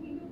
he knew